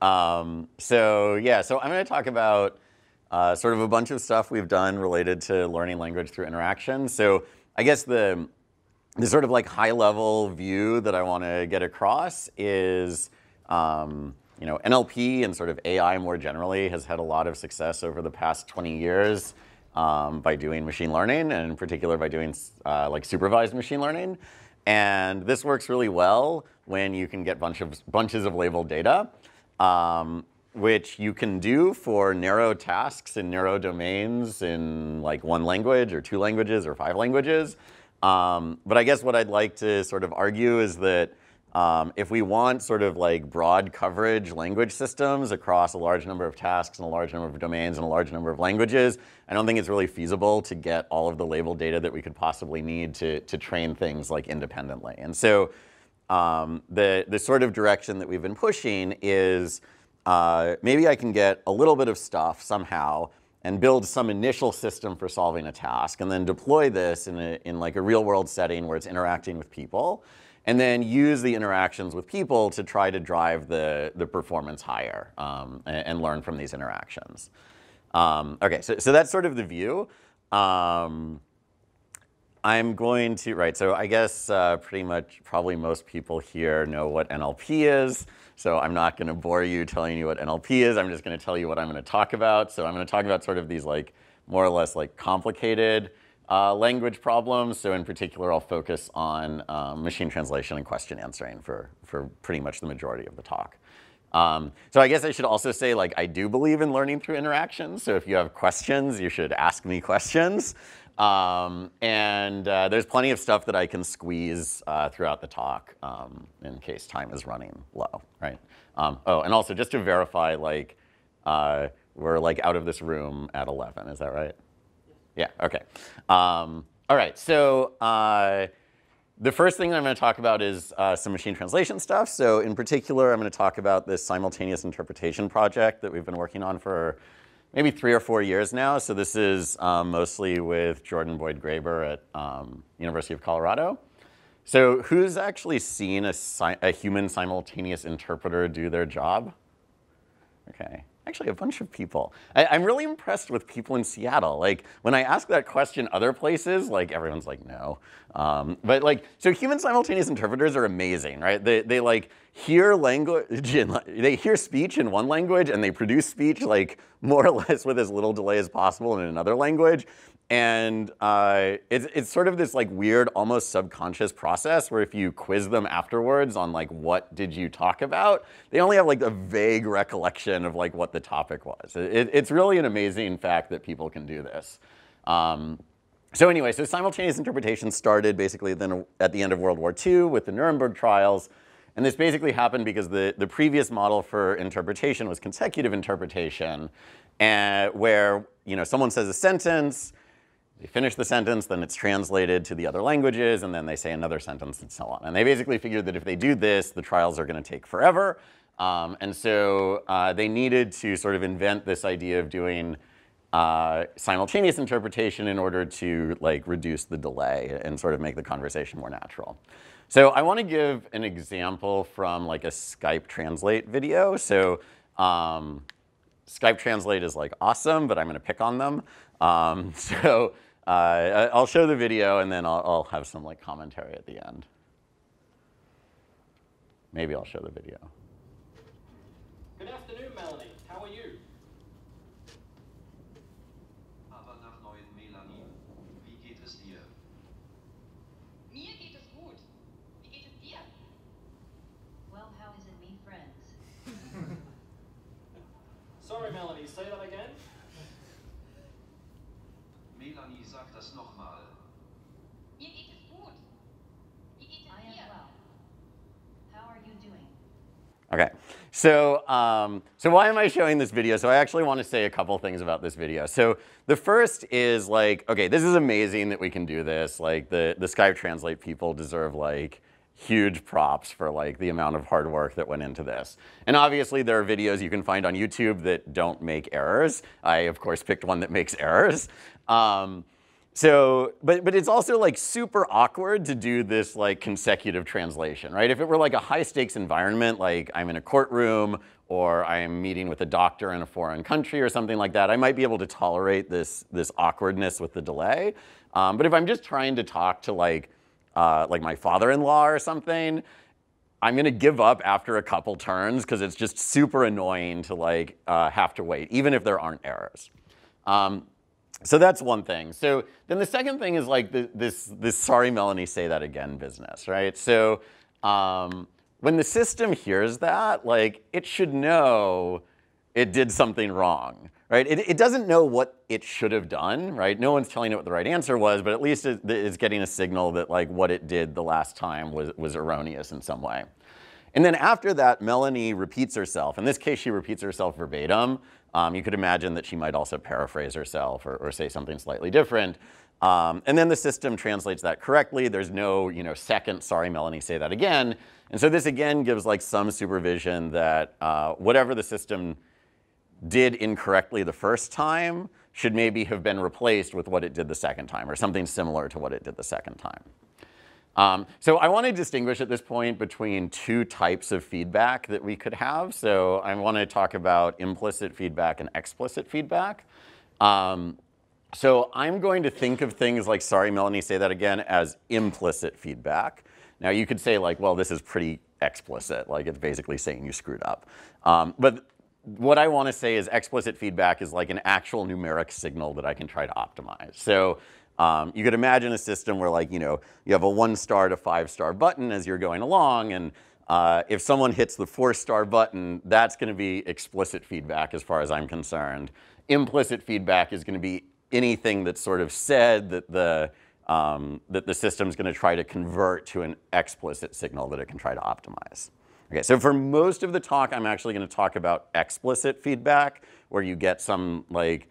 um, so yeah, so I'm going to talk about uh, sort of a bunch of stuff we've done related to learning language through interaction. So I guess the the sort of like high level view that I want to get across is. Um, you know, NLP and sort of AI more generally has had a lot of success over the past 20 years um, by doing machine learning, and in particular by doing uh, like supervised machine learning. And this works really well when you can get bunch of, bunches of labeled data, um, which you can do for narrow tasks in narrow domains in like one language or two languages or five languages. Um, but I guess what I'd like to sort of argue is that um, if we want sort of like broad coverage language systems across a large number of tasks and a large number of domains and a large number of languages, I don't think it's really feasible to get all of the label data that we could possibly need to, to train things like independently. And so um, the, the sort of direction that we've been pushing is uh, maybe I can get a little bit of stuff somehow and build some initial system for solving a task and then deploy this in, a, in like a real world setting where it's interacting with people and then use the interactions with people to try to drive the, the performance higher um, and, and, learn from these interactions. Um, okay, so, so that's sort of the view. Um, I'm going to, right, so I guess uh, pretty much probably most people here know what NLP is. So I'm not going to bore you telling you what NLP is. I'm just going to tell you what I'm going to talk about. So I'm going to talk about sort of these like more or less like complicated uh, language problems. So in particular, I'll focus on um, machine translation and question answering for, for pretty much the majority of the talk. Um, so I guess I should also say, like, I do believe in learning through interactions. So if you have questions, you should ask me questions. Um, and uh, there's plenty of stuff that I can squeeze uh, throughout the talk um, in case time is running low, right? Um, oh, and also just to verify, like, uh, we're like out of this room at 11, is that right? Yeah, okay. Um, all right, so uh, the first thing I'm going to talk about is uh, some machine translation stuff. So in particular, I'm going to talk about this simultaneous interpretation project that we've been working on for maybe three or four years now. So this is um, mostly with Jordan Boyd Graber at um, University of Colorado. So who's actually seen a, a human simultaneous interpreter do their job? Okay, actually a bunch of people. I, am really impressed with people in Seattle. Like when I ask that question other places, like everyone's like, no. Um, but like, so human simultaneous interpreters are amazing, right? They, they like hear language, in, they hear speech in one language and they produce speech like more or less with as little delay as possible in another language. And uh, it's, it's sort of this like weird, almost subconscious process where if you quiz them afterwards on like what did you talk about, they only have like a vague recollection of like what the topic was. It, it's really an amazing fact that people can do this. Um, so anyway, so simultaneous interpretation started basically then at the end of World War II with the Nuremberg trials. And this basically happened because the, the previous model for interpretation was consecutive interpretation, and where you know someone says a sentence, they finish the sentence, then it's translated to the other languages, and then they say another sentence and so on. And they basically figured that if they do this, the trials are going to take forever. Um, and so uh, they needed to sort of invent this idea of doing uh, simultaneous interpretation in order to like reduce the delay and sort of make the conversation more natural. So I want to give an example from like a Skype Translate video. So um, Skype Translate is like awesome, but I'm going to pick on them. Um, so uh, I'll show the video and then I'll, I'll have some like commentary at the end. Maybe I'll show the video. Good afternoon, Melanie. How are you? Aber nach neuen Melanie, wie geht es dir? Mir geht es gut. Wie geht es dir? Well, how is it me friends? Sorry, Melanie. Say that again. Melanie, sag das nochmal. Mir geht es gut. Wie geht es I am dir? well. How are you doing? Okay, so, um, so why am I showing this video? So I actually want to say a couple things about this video. So the first is like, okay, this is amazing that we can do this. Like the, the Skype Translate people deserve like huge props for like the amount of hard work that went into this. And obviously there are videos you can find on YouTube that don't make errors. I of course picked one that makes errors. Um, so, but, but it's also like super awkward to do this like consecutive translation, right? If it were like a high stakes environment, like I'm in a courtroom or I'm meeting with a doctor in a foreign country or something like that, I might be able to tolerate this, this awkwardness with the delay. Um, but if I'm just trying to talk to like, uh, like my father-in-law or something, I'm gonna give up after a couple turns because it's just super annoying to like uh, have to wait, even if there aren't errors. Um, so that's one thing. So then the second thing is like the, this, this sorry Melanie say that again business, right? So um, when the system hears that, like it should know it did something wrong, right? It, it doesn't know what it should have done, right? No one's telling it what the right answer was, but at least it, it's getting a signal that like what it did the last time was, was erroneous in some way. And then after that, Melanie repeats herself. In this case, she repeats herself verbatim. Um, you could imagine that she might also paraphrase herself or, or say something slightly different. Um, and then the system translates that correctly. There's no, you know, second, sorry, Melanie, say that again. And so this again gives like some supervision that uh, whatever the system did incorrectly the first time should maybe have been replaced with what it did the second time or something similar to what it did the second time. Um, so I want to distinguish at this point between two types of feedback that we could have. So I want to talk about implicit feedback and explicit feedback. Um, so I'm going to think of things like, sorry, Melanie, say that again, as implicit feedback. Now you could say like, well, this is pretty explicit, like it's basically saying you screwed up. Um, but what I want to say is explicit feedback is like an actual numeric signal that I can try to optimize. So um, you could imagine a system where like, you know, you have a one star to five star button as you're going along and uh, if someone hits the four star button, that's gonna be explicit feedback as far as I'm concerned. Implicit feedback is gonna be anything that's sort of said that the, um, that the system's gonna try to convert to an explicit signal that it can try to optimize. Okay, so for most of the talk, I'm actually gonna talk about explicit feedback, where you get some like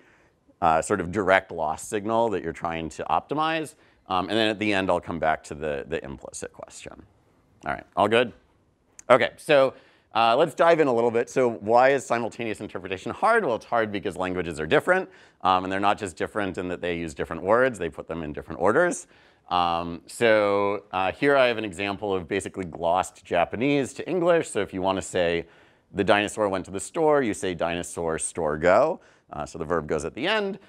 uh, sort of direct loss signal that you're trying to optimize. Um, and then at the end, I'll come back to the, the implicit question. All right, all good? Okay, so uh, let's dive in a little bit. So why is simultaneous interpretation hard? Well, it's hard because languages are different, um, and they're not just different in that they use different words, they put them in different orders. Um, so uh, here I have an example of basically glossed Japanese to English. So if you want to say the dinosaur went to the store, you say dinosaur store go. Uh, so the verb goes at the end.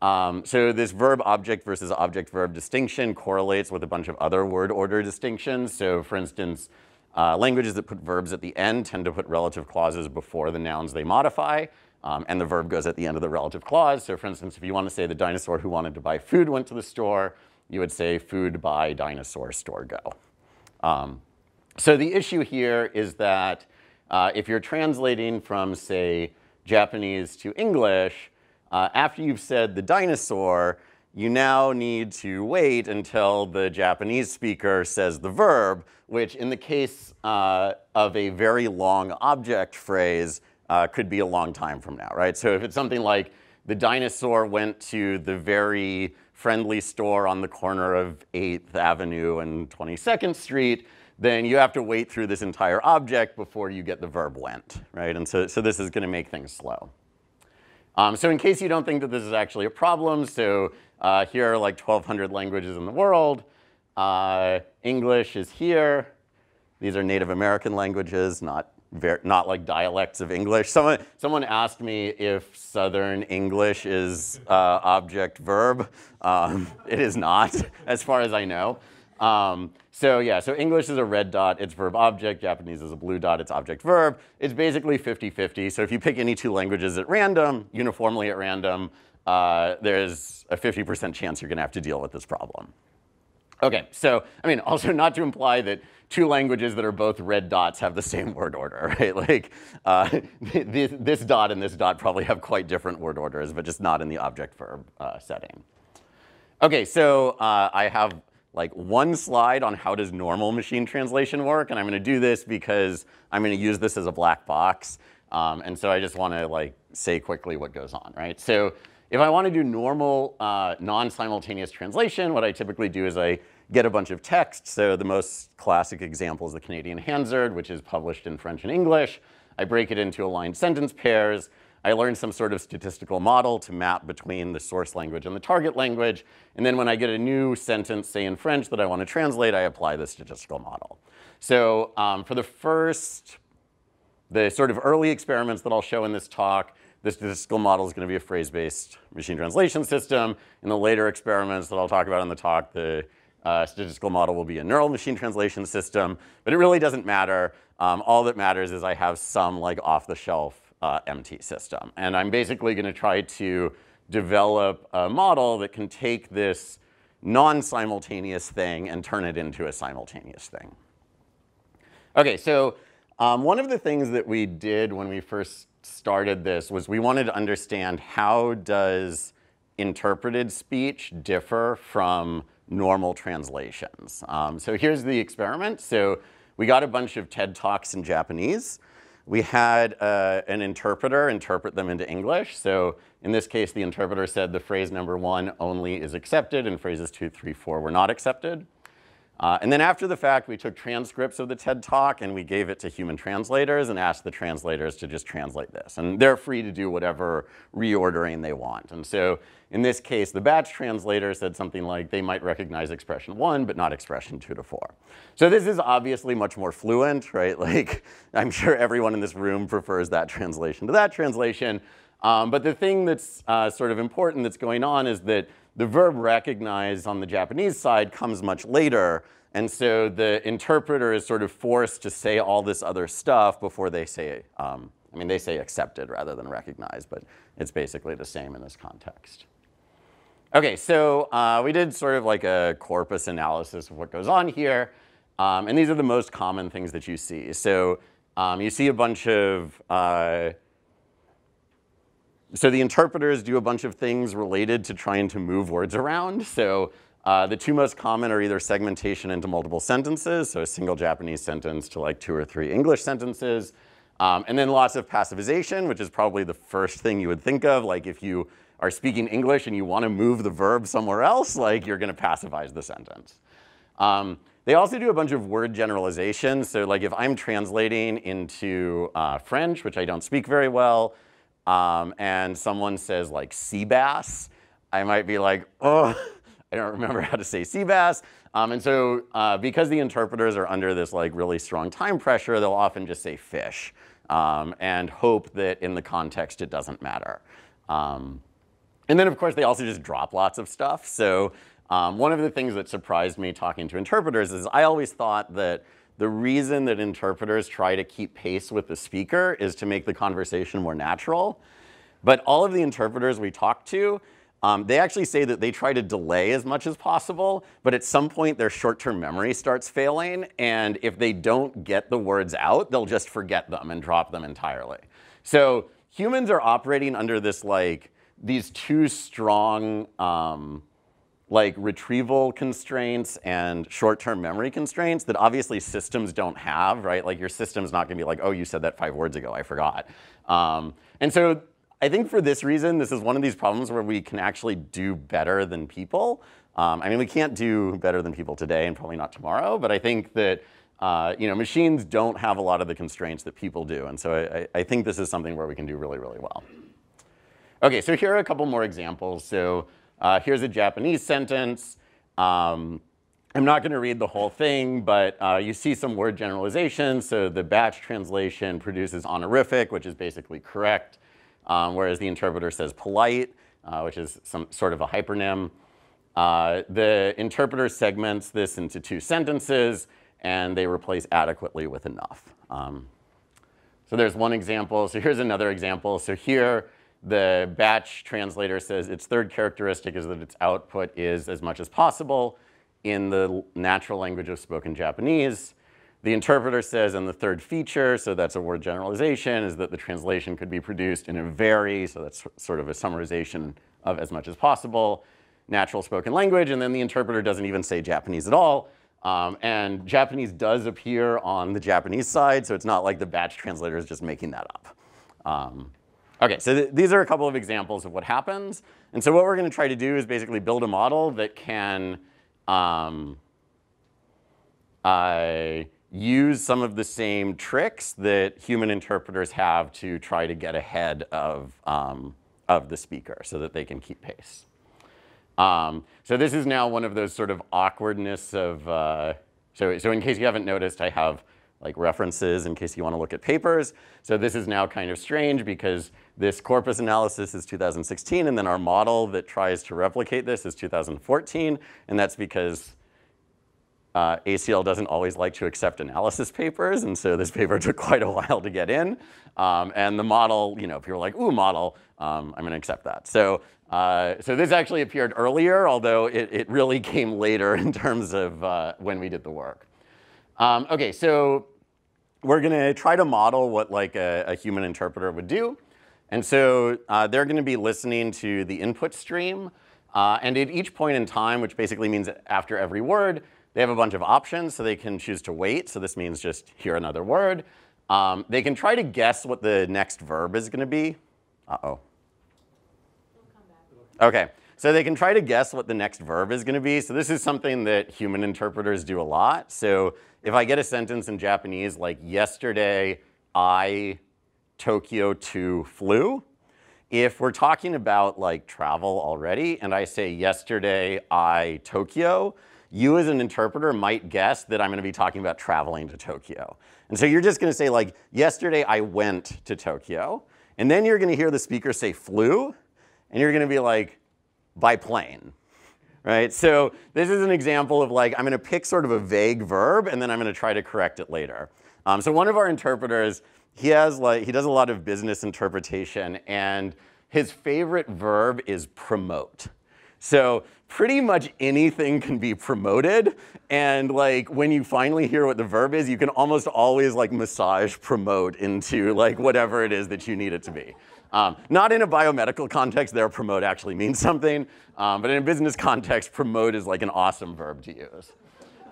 Um, so this verb object versus object verb distinction correlates with a bunch of other word order distinctions. So for instance, uh, languages that put verbs at the end tend to put relative clauses before the nouns they modify. Um, and the verb goes at the end of the relative clause. So for instance, if you want to say the dinosaur who wanted to buy food went to the store, you would say food buy dinosaur store go. Um, so the issue here is that uh, if you're translating from, say, Japanese to English, uh, after you've said the dinosaur, you now need to wait until the Japanese speaker says the verb, which in the case uh, of a very long object phrase uh, could be a long time from now, right? So if it's something like the dinosaur went to the very friendly store on the corner of 8th Avenue and 22nd Street, then you have to wait through this entire object before you get the verb went, right? And so, so this is gonna make things slow. Um, so in case you don't think that this is actually a problem, so uh, here are like 1,200 languages in the world. Uh, English is here. These are Native American languages, not, not like dialects of English. Someone, someone asked me if Southern English is uh, object verb. Um, it is not, as far as I know. Um, so yeah, so English is a red dot, it's verb object, Japanese is a blue dot, it's object verb. It's basically 50-50. So if you pick any two languages at random, uniformly at random, uh, there's a 50% chance you're gonna have to deal with this problem. Okay, so, I mean, also not to imply that two languages that are both red dots have the same word order, right? Like, uh, this, this, dot and this dot probably have quite different word orders, but just not in the object verb uh, setting. Okay, so uh, I have like one slide on how does normal machine translation work, and I'm gonna do this because I'm gonna use this as a black box. Um, and so I just wanna like say quickly what goes on, right? So if I wanna do normal uh, non-simultaneous translation, what I typically do is I get a bunch of text. So the most classic example is the Canadian Hansard, which is published in French and English. I break it into aligned sentence pairs. I learn some sort of statistical model to map between the source language and the target language. And then when I get a new sentence, say in French, that I want to translate, I apply the statistical model. So um, for the first, the sort of early experiments that I'll show in this talk, the statistical model is going to be a phrase-based machine translation system. In the later experiments that I'll talk about in the talk, the uh, statistical model will be a neural machine translation system. But it really doesn't matter. Um, all that matters is I have some like off-the-shelf uh, MT system. And I'm basically going to try to develop a model that can take this non-simultaneous thing and turn it into a simultaneous thing. Okay, so um, one of the things that we did when we first started this was we wanted to understand how does interpreted speech differ from normal translations. Um, so here's the experiment. So we got a bunch of TED Talks in Japanese we had uh, an interpreter interpret them into English. So in this case, the interpreter said the phrase number one only is accepted and phrases two, three, four were not accepted. Uh, and then after the fact, we took transcripts of the TED Talk and we gave it to human translators and asked the translators to just translate this. And they're free to do whatever reordering they want. And so in this case, the batch translator said something like they might recognize expression one, but not expression two to four. So this is obviously much more fluent, right? Like I'm sure everyone in this room prefers that translation to that translation. Um, but the thing that's uh, sort of important that's going on is that the verb recognize on the Japanese side comes much later. And so the interpreter is sort of forced to say all this other stuff before they say, um, I mean, they say accepted rather than recognize, but it's basically the same in this context. Okay, so uh, we did sort of like a corpus analysis of what goes on here. Um, and these are the most common things that you see. So um, you see a bunch of uh, so the interpreters do a bunch of things related to trying to move words around. So uh, the two most common are either segmentation into multiple sentences, so a single Japanese sentence to like two or three English sentences, um, and then lots of passivization, which is probably the first thing you would think of. Like if you are speaking English and you want to move the verb somewhere else, like you're going to passivize the sentence. Um, they also do a bunch of word generalizations. So like if I'm translating into uh, French, which I don't speak very well, um, and someone says like sea bass, I might be like, oh, I don't remember how to say sea bass. Um, and so uh, because the interpreters are under this like really strong time pressure, they'll often just say fish um, and hope that in the context it doesn't matter. Um, and then of course they also just drop lots of stuff. So um, one of the things that surprised me talking to interpreters is I always thought that the reason that interpreters try to keep pace with the speaker is to make the conversation more natural. But all of the interpreters we talk to, um, they actually say that they try to delay as much as possible, but at some point their short-term memory starts failing, and if they don't get the words out, they'll just forget them and drop them entirely. So humans are operating under this like, these two strong um, like retrieval constraints and short-term memory constraints that obviously systems don't have, right? Like your system's not gonna be like, oh, you said that five words ago, I forgot. Um, and so I think for this reason, this is one of these problems where we can actually do better than people. Um, I mean, we can't do better than people today and probably not tomorrow, but I think that uh, you know, machines don't have a lot of the constraints that people do. And so I, I think this is something where we can do really, really well. Okay, so here are a couple more examples. So uh, here's a Japanese sentence. Um, I'm not going to read the whole thing, but uh, you see some word generalization. So the batch translation produces honorific, which is basically correct, um, whereas the interpreter says polite, uh, which is some sort of a hypernym. Uh, the interpreter segments this into two sentences, and they replace adequately with enough. Um, so there's one example. So here's another example. So here, the batch translator says its third characteristic is that its output is as much as possible in the natural language of spoken Japanese. The interpreter says in the third feature, so that's a word generalization, is that the translation could be produced in a very, so that's sort of a summarization of as much as possible, natural spoken language, and then the interpreter doesn't even say Japanese at all. Um, and Japanese does appear on the Japanese side, so it's not like the batch translator is just making that up. Um, Okay, so th these are a couple of examples of what happens. And so what we're going to try to do is basically build a model that can um, uh, use some of the same tricks that human interpreters have to try to get ahead of, um, of the speaker so that they can keep pace. Um, so this is now one of those sort of awkwardness of, uh, so, so in case you haven't noticed, I have like references in case you want to look at papers. So this is now kind of strange because this corpus analysis is 2016 and then our model that tries to replicate this is 2014 and that's because uh, ACL doesn't always like to accept analysis papers, and so this paper took quite a while to get in. Um, and the model, you know, people were like, ooh, model, um, I'm gonna accept that. So, uh, so this actually appeared earlier, although it, it really came later in terms of uh, when we did the work. Um, okay, so we're gonna try to model what like a, a human interpreter would do. And so uh, they're gonna be listening to the input stream, uh, and at each point in time, which basically means after every word, they have a bunch of options, so they can choose to wait. So this means just hear another word. Um, they can try to guess what the next verb is going to be. Uh-oh. Okay, so they can try to guess what the next verb is going to be. So this is something that human interpreters do a lot. So if I get a sentence in Japanese like yesterday I Tokyo to flew, if we're talking about like travel already and I say yesterday I Tokyo, you as an interpreter might guess that I'm gonna be talking about traveling to Tokyo. And so you're just gonna say like, yesterday I went to Tokyo. And then you're gonna hear the speaker say flew, and you're gonna be like, by plane, right? So this is an example of like, I'm gonna pick sort of a vague verb, and then I'm gonna try to correct it later. Um, so one of our interpreters, he has like, he does a lot of business interpretation, and his favorite verb is promote. So pretty much anything can be promoted. And like when you finally hear what the verb is, you can almost always like massage promote into like whatever it is that you need it to be. Um, not in a biomedical context, there promote actually means something. Um, but in a business context, promote is like an awesome verb to use.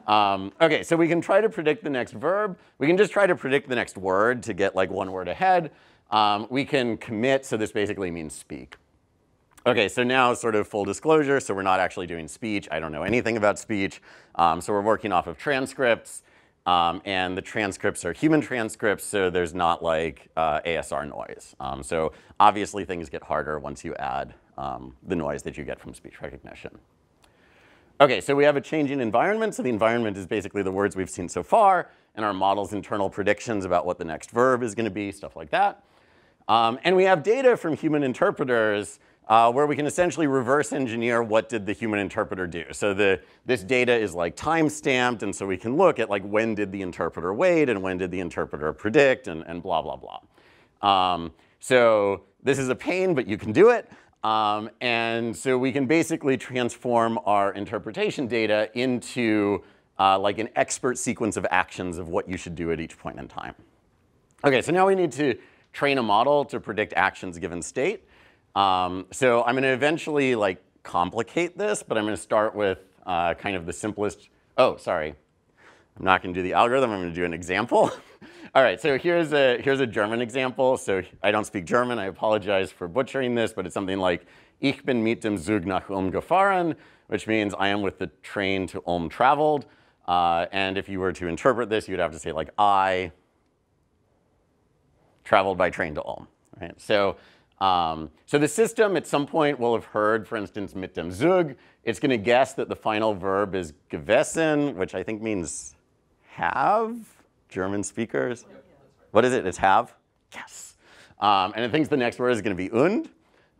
Um, okay, so we can try to predict the next verb. We can just try to predict the next word to get like one word ahead. Um, we can commit, so this basically means speak. Okay, so now sort of full disclosure, so we're not actually doing speech. I don't know anything about speech. Um, so we're working off of transcripts, um, and the transcripts are human transcripts, so there's not like uh, ASR noise. Um, so obviously things get harder once you add um, the noise that you get from speech recognition. Okay, so we have a changing environment. So the environment is basically the words we've seen so far, and our model's internal predictions about what the next verb is gonna be, stuff like that. Um, and we have data from human interpreters uh, where we can essentially reverse engineer what did the human interpreter do. So the, this data is like time stamped, and so we can look at like when did the interpreter wait and when did the interpreter predict and, and blah, blah, blah. Um, so this is a pain, but you can do it. Um, and so we can basically transform our interpretation data into uh, like an expert sequence of actions of what you should do at each point in time. Okay, so now we need to train a model to predict actions given state. Um, so I'm gonna eventually like complicate this, but I'm gonna start with uh, kind of the simplest, oh, sorry. I'm not gonna do the algorithm, I'm gonna do an example. All right, so here's a, here's a German example. So I don't speak German, I apologize for butchering this, but it's something like, Ich bin mit dem Zug nach Ulm gefahren, which means I am with the train to Ulm traveled. Uh, and if you were to interpret this, you'd have to say like, I traveled by train to Ulm, right? So um, so the system at some point will have heard, for instance, mit dem Zug. It's going to guess that the final verb is gewesen, which I think means have, German speakers. What is it? It's have? Yes. Um, and it thinks the next word is going to be und.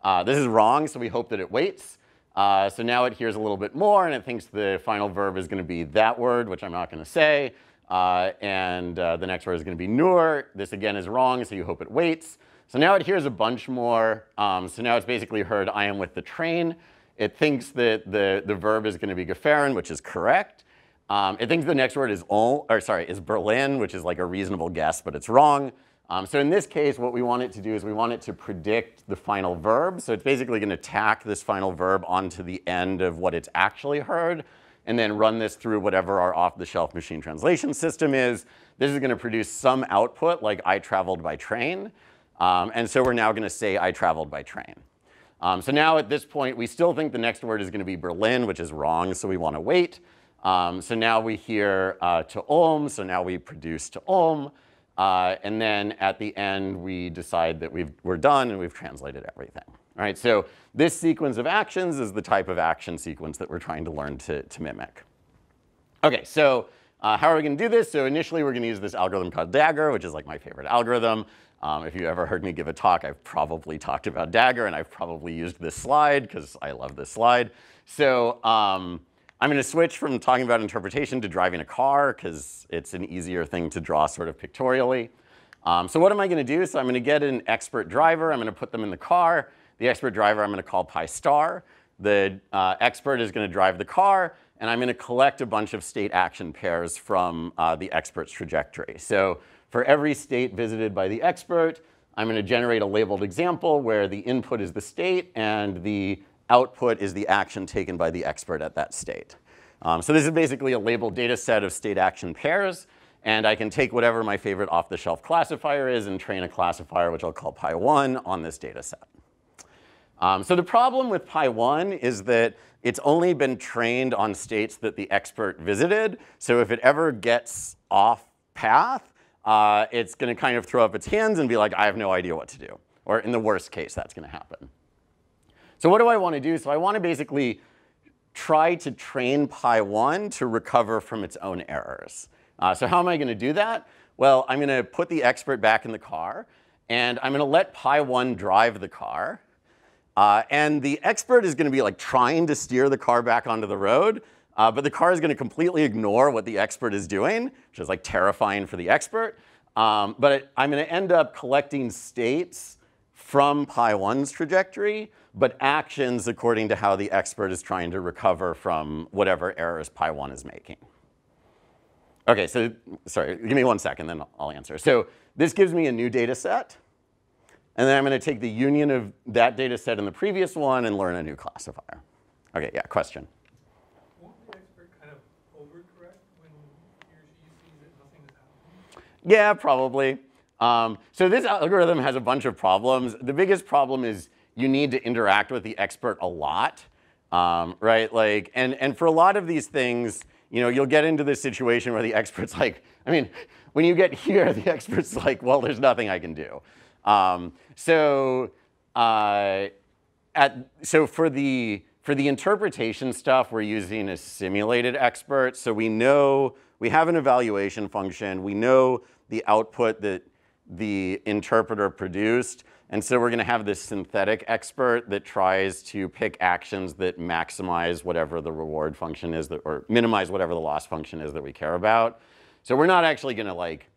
Uh, this is wrong, so we hope that it waits. Uh, so now it hears a little bit more, and it thinks the final verb is going to be that word, which I'm not going to say. Uh, and uh, the next word is going to be nur. This again is wrong, so you hope it waits. So now it hears a bunch more. Um, so now it's basically heard I am with the train. It thinks that the, the verb is going to be gefahren, which is correct. Um, it thinks the next word is Ulm, or sorry, is Berlin, which is like a reasonable guess, but it's wrong. Um, so in this case, what we want it to do is we want it to predict the final verb. So it's basically going to tack this final verb onto the end of what it's actually heard, and then run this through whatever our off-the-shelf machine translation system is. This is going to produce some output, like I traveled by train. Um, and so we're now going to say I traveled by train. Um, so now at this point, we still think the next word is going to be Berlin, which is wrong, so we want to wait. Um, so now we hear uh, to Ulm, so now we produce to Ulm. Uh, and then at the end, we decide that we've, we're done and we've translated everything. All right, so this sequence of actions is the type of action sequence that we're trying to learn to, to mimic. Okay, so uh, how are we going to do this? So initially, we're going to use this algorithm called Dagger, which is like my favorite algorithm. Um, if you ever heard me give a talk, I've probably talked about Dagger, and I've probably used this slide because I love this slide. So um, I'm going to switch from talking about interpretation to driving a car because it's an easier thing to draw sort of pictorially. Um, so what am I going to do? So I'm going to get an expert driver. I'm going to put them in the car. The expert driver I'm going to call pi star. The uh, expert is going to drive the car, and I'm going to collect a bunch of state action pairs from uh, the expert's trajectory. So for every state visited by the expert, I'm going to generate a labeled example where the input is the state and the output is the action taken by the expert at that state. Um, so this is basically a labeled data set of state action pairs. And I can take whatever my favorite off-the-shelf classifier is and train a classifier, which I'll call pi1, on this data set. Um, so the problem with pi1 is that it's only been trained on states that the expert visited. So if it ever gets off path, uh, it's going to kind of throw up its hands and be like, I have no idea what to do. Or in the worst case, that's going to happen. So what do I want to do? So I want to basically try to train pi1 to recover from its own errors. Uh, so how am I going to do that? Well, I'm going to put the expert back in the car, and I'm going to let pi1 drive the car. Uh, and the expert is going to be like trying to steer the car back onto the road, uh, but the car is going to completely ignore what the expert is doing, which is like terrifying for the expert. Um, but it, I'm going to end up collecting states from pi1's trajectory, but actions according to how the expert is trying to recover from whatever errors pi1 is making. Okay, so sorry, give me one second, then I'll answer. So this gives me a new data set. And then I'm going to take the union of that data set and the previous one and learn a new classifier. Okay, yeah, question. Won't the expert kind of overcorrect when he or she sees that nothing is happening? Yeah, probably. Um, so this algorithm has a bunch of problems. The biggest problem is you need to interact with the expert a lot, um, right? Like, and, and for a lot of these things, you know, you'll get into this situation where the expert's like, I mean, when you get here, the expert's like, well, there's nothing I can do. Um, so, uh, at, so for the, for the interpretation stuff, we're using a simulated expert. So we know, we have an evaluation function. We know the output that the interpreter produced. And so we're going to have this synthetic expert that tries to pick actions that maximize whatever the reward function is, that, or minimize whatever the loss function is that we care about. So we're not actually going to like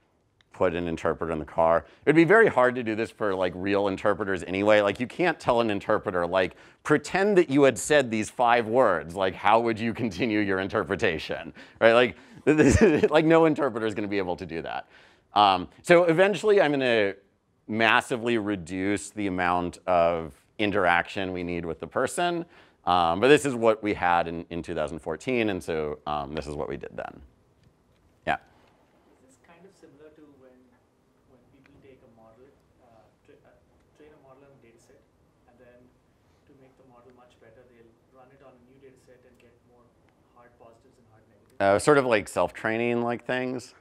put an interpreter in the car. It'd be very hard to do this for like real interpreters anyway. Like you can't tell an interpreter like pretend that you had said these five words. Like how would you continue your interpretation, right? Like like no interpreter is going to be able to do that. Um, so eventually, I'm going to massively reduce the amount of interaction we need with the person. Um, but this is what we had in, in 2014, and so um, this is what we did then. Yeah. Is this kind of similar to when, when people take a model, uh, tra uh, train a model on a data set, and then to make the model much better, they'll run it on a new data set and get more hard positives and hard negatives? Uh, sort of like self-training like things. Is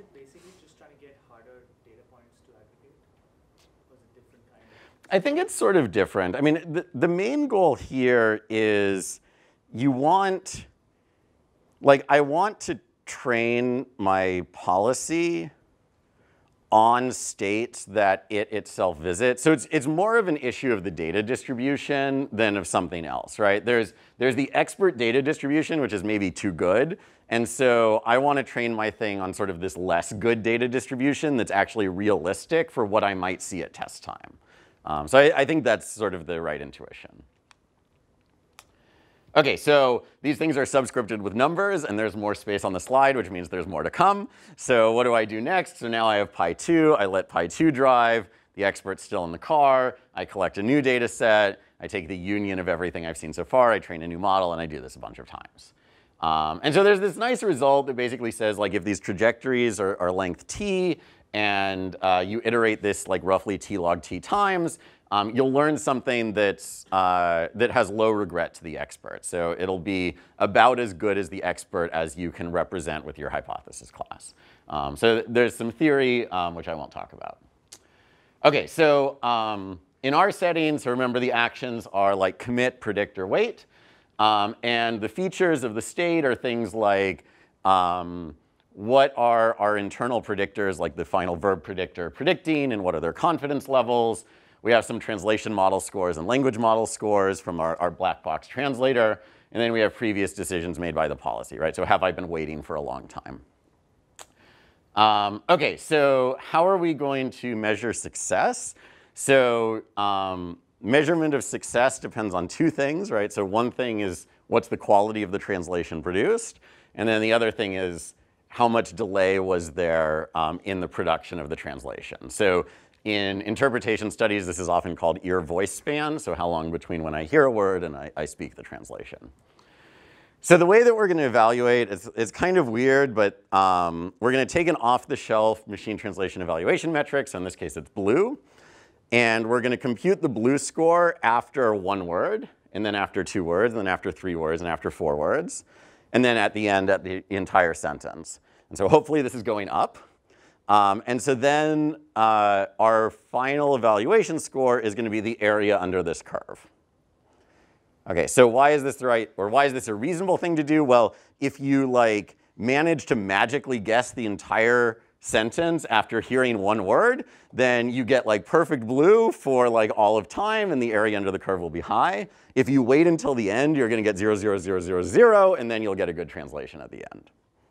it basically just trying to get harder data points to aggregate? Or it different kind of? I think it's sort of different. I mean, the, the main goal here is you want, like, I want to train my policy on states that it itself visits. So it's, it's more of an issue of the data distribution than of something else, right? There's, there's the expert data distribution, which is maybe too good. And so I want to train my thing on sort of this less good data distribution that's actually realistic for what I might see at test time. Um, so I, I think that's sort of the right intuition. Okay, so these things are subscripted with numbers, and there's more space on the slide, which means there's more to come. So what do I do next? So now I have pi2. I let pi2 drive. The expert's still in the car. I collect a new data set. I take the union of everything I've seen so far. I train a new model, and I do this a bunch of times. Um, and so there's this nice result that basically says, like, if these trajectories are, are length t, and uh, you iterate this like roughly t log t times, um, you'll learn something that's, uh, that has low regret to the expert. So it'll be about as good as the expert as you can represent with your hypothesis class. Um, so there's some theory, um, which I won't talk about. Okay, so um, in our settings, remember the actions are like commit, predict, or wait. Um, and the features of the state are things like um, what are our internal predictors, like the final verb predictor predicting, and what are their confidence levels. We have some translation model scores and language model scores from our, our black box translator. And then we have previous decisions made by the policy, right? So have I been waiting for a long time? Um, okay, so how are we going to measure success? So um, measurement of success depends on two things, right? So one thing is what's the quality of the translation produced? And then the other thing is how much delay was there um, in the production of the translation. So in interpretation studies, this is often called ear-voice span, so how long between when I hear a word and I, I speak the translation. So the way that we're going to evaluate is, is kind of weird, but um, we're going to take an off-the-shelf machine translation evaluation metric, so in this case it's BLEU, and we're going to compute the BLEU score after one word, and then after two words, and then after three words, and after four words, and then at the end at the entire sentence. And so hopefully this is going up. Um, and so then uh, our final evaluation score is going to be the area under this curve. Okay, so why is this the right, or why is this a reasonable thing to do? Well, if you like manage to magically guess the entire sentence after hearing one word, then you get like perfect BLEU for like all of time and the area under the curve will be high. If you wait until the end, you're gonna get zero, zero, zero, zero, zero, and then you'll get a good translation at the end.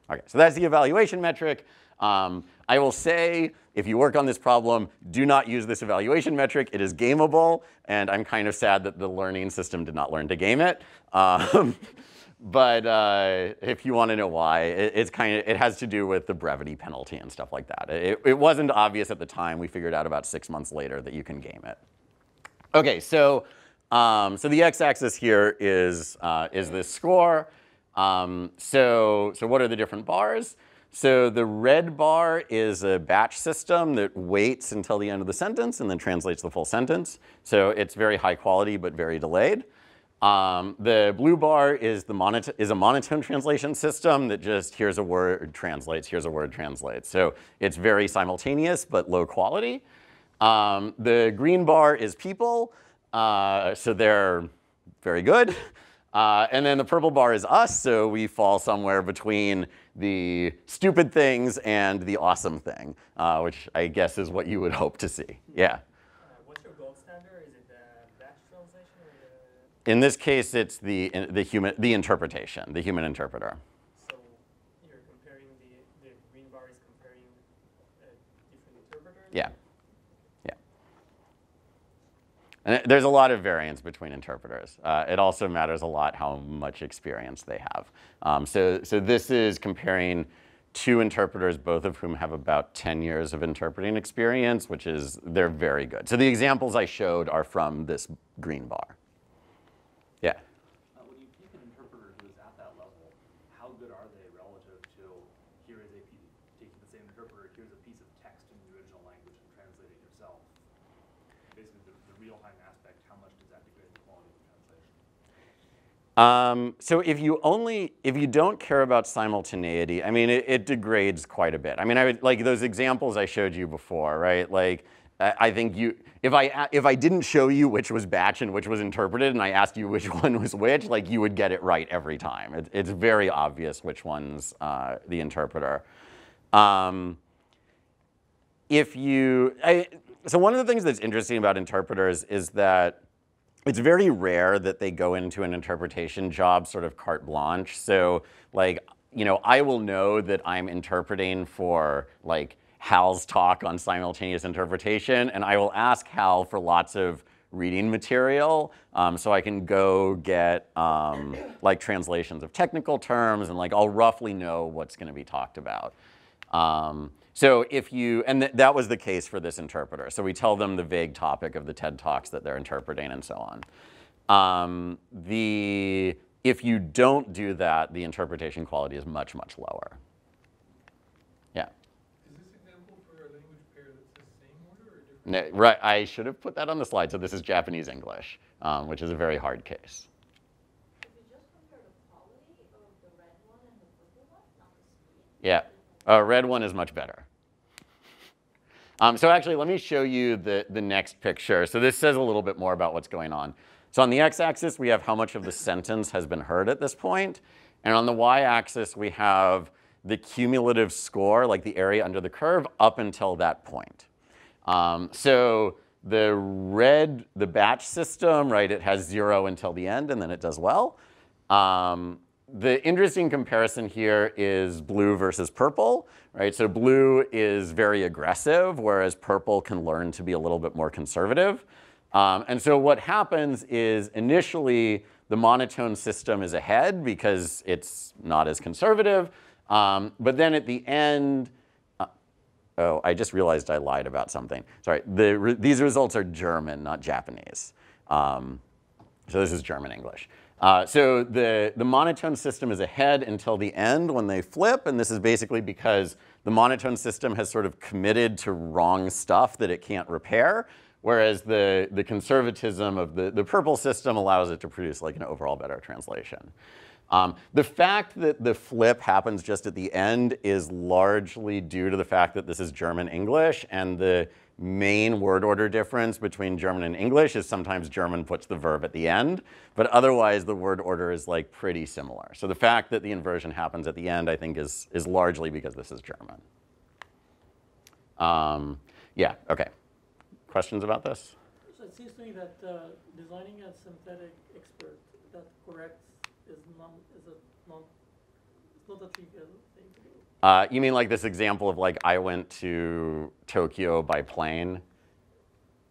Okay, so that's the evaluation metric. Um, I will say, if you work on this problem, do not use this evaluation metric. It is gameable, and I'm kind of sad that the learning system did not learn to game it. Um, but uh, if you want to know why, it, it's kind of it has to do with the brevity penalty and stuff like that. It, it wasn't obvious at the time. We figured out about six months later that you can game it. Okay, so um, so the x-axis here is uh, is this score. Um, so so what are the different bars? So the red bar is a batch system that waits until the end of the sentence and then translates the full sentence. So it's very high quality but very delayed. Um, the blue bar is, the is a monotone translation system that just hears a word translates, hears a word translates. So it's very simultaneous but low quality. Um, the green bar is people, uh, so they're very good. Uh, and then the purple bar is us, so we fall somewhere between the stupid things and the awesome thing, uh, which I guess is what you would hope to see. Yeah. Uh, what's your gold standard? Is it the batch translation or the? In this case, it's the the human the interpretation, the human interpreter. So you're comparing the the green bar is comparing uh, different interpreters. Yeah. And there's a lot of variance between interpreters. Uh, it also matters a lot how much experience they have. Um, so, so this is comparing two interpreters, both of whom have about 10 years of interpreting experience, which is, they're very good. So the examples I showed are from this green bar. Yeah? Uh, when you take an interpreter who is at that level, how good are they relative to here is a taking the same interpreter, here's a piece of text in the original language and translating yourself? Basically, the, the real-time aspect, how much does that degrade the quality of the translation? Um, so if you only, if you don't care about simultaneity, I mean, it, it, degrades quite a bit. I mean, I would, like those examples I showed you before, right? Like, I, I think you, if I, if I didn't show you which was batch and which was interpreted and I asked you which one was which, like you would get it right every time. It, it's very obvious which one's uh, the interpreter. Um, if you, I, so one of the things that's interesting about interpreters is that it's very rare that they go into an interpretation job sort of carte blanche. So like, you know, I will know that I'm interpreting for like Hal's talk on simultaneous interpretation, and I will ask Hal for lots of reading material um, so I can go get um, like translations of technical terms and like I'll roughly know what's going to be talked about. Um, so if you, and th that was the case for this interpreter. So we tell them the vague topic of the TED Talks that they're interpreting and so on. Um, the, if you don't do that, the interpretation quality is much, much lower. Yeah? Is this example for a language pair that's the same order or different No, right, I should have put that on the slide. So this is Japanese English, um, which is a very hard case. If you just compare the quality of the red one and the purple one, not the speed. Yeah, uh, red one is much better. Um, so actually, let me show you the, the next picture. So this says a little bit more about what's going on. So on the x-axis, we have how much of the sentence has been heard at this point. And on the y-axis, we have the cumulative score, like the area under the curve, up until that point. Um, so the red, the batch system, right, it has zero until the end, and then it does well. Um, the interesting comparison here is blue versus purple, right? So blue is very aggressive, whereas purple can learn to be a little bit more conservative. Um, and so what happens is initially the monotone system is ahead because it's not as conservative. Um, but then at the end, uh, oh, I just realized I lied about something. Sorry, the, re these results are German, not Japanese. Um, so this is German English. Uh, so the, the monotone system is ahead until the end when they flip, and this is basically because the monotone system has sort of committed to wrong stuff that it can't repair, whereas the, the conservatism of the, the purple system allows it to produce like an overall better translation. Um, the fact that the flip happens just at the end is largely due to the fact that this is German English and the main word order difference between German and English is sometimes German puts the verb at the end, but otherwise the word order is like pretty similar. So the fact that the inversion happens at the end, I think, is, is largely because this is German. Um, yeah, okay. Questions about this? So it seems to me that uh, designing a synthetic expert that corrects is non, is a non, it's not a trivial. Uh, you mean like this example of like I went to Tokyo by plane?